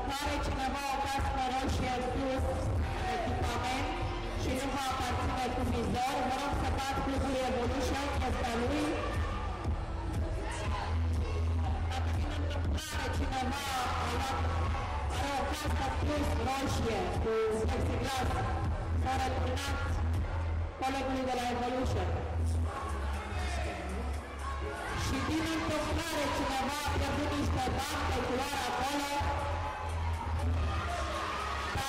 întâmplare cineva o cască roșie plus echipament și nu va aparține cu vizor, vă rog să dați clubul Evolution, este a lui. Dacă din întâmplare cineva a luat, are o cască plus roșie cu plexiglas, să returnați colegului de la Evolution. Și din întâmplare cineva a pierdut niște bani pe culoare acolo,